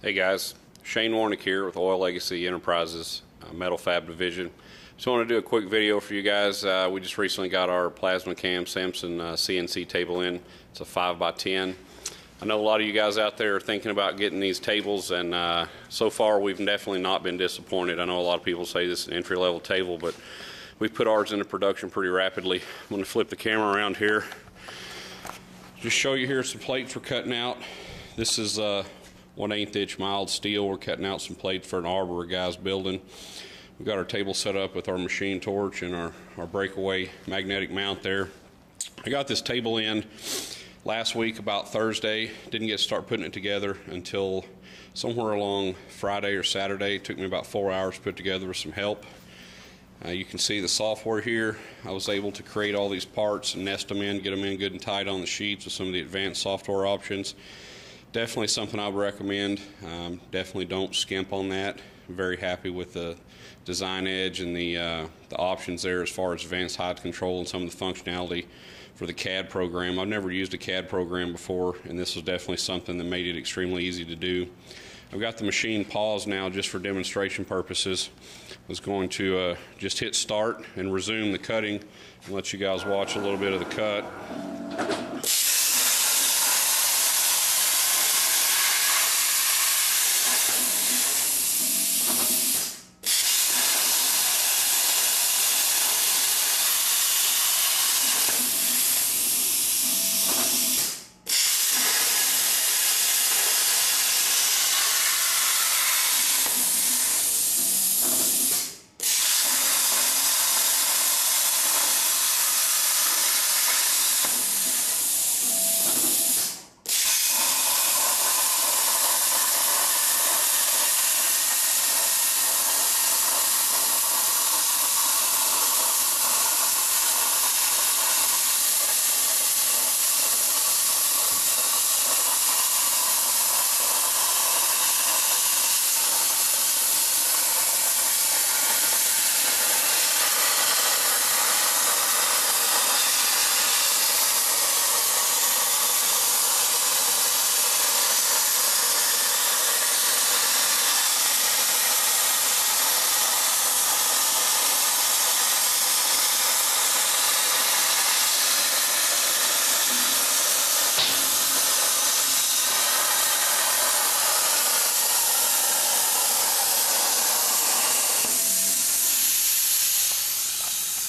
Hey guys, Shane Warnick here with Oil Legacy Enterprises uh, Metal Fab Division. Just want to do a quick video for you guys. Uh, we just recently got our PlasmaCAM Samson uh, CNC table in. It's a 5x10. I know a lot of you guys out there are thinking about getting these tables, and uh, so far we've definitely not been disappointed. I know a lot of people say this is an entry level table, but we've put ours into production pretty rapidly. I'm going to flip the camera around here. Just show you here some plates we're cutting out. This is 1 8 inch mild steel. We're cutting out some plates for an arbor a guy's building. We've got our table set up with our machine torch and our, our breakaway magnetic mount there. I got this table in last week about Thursday. Didn't get to start putting it together until somewhere along Friday or Saturday. It took me about four hours to put together with some help. Uh, you can see the software here. I was able to create all these parts and nest them in, get them in good and tight on the sheets with some of the advanced software options definitely something I would recommend. Um, definitely don't skimp on that. Very happy with the DesignEdge and the, uh, the options there as far as advanced height control and some of the functionality for the CAD program. I've never used a CAD program before, and this was definitely something that made it extremely easy to do. I've got the machine paused now just for demonstration purposes. I was going to uh, just hit start and resume the cutting and let you guys watch a little bit of the cut.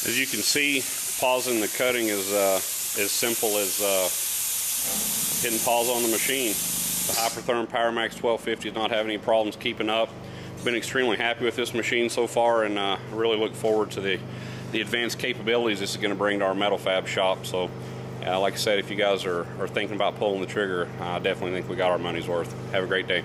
As you can see, pausing the cutting is uh, as simple as uh, hitting pause on the machine. The Hypertherm PowerMax 1250 is not having any problems keeping up. Been extremely happy with this machine so far and uh, really look forward to the, the advanced capabilities this is going to bring to our metal fab shop. So, uh, like I said, if you guys are, are thinking about pulling the trigger, I definitely think we got our money's worth. Have a great day.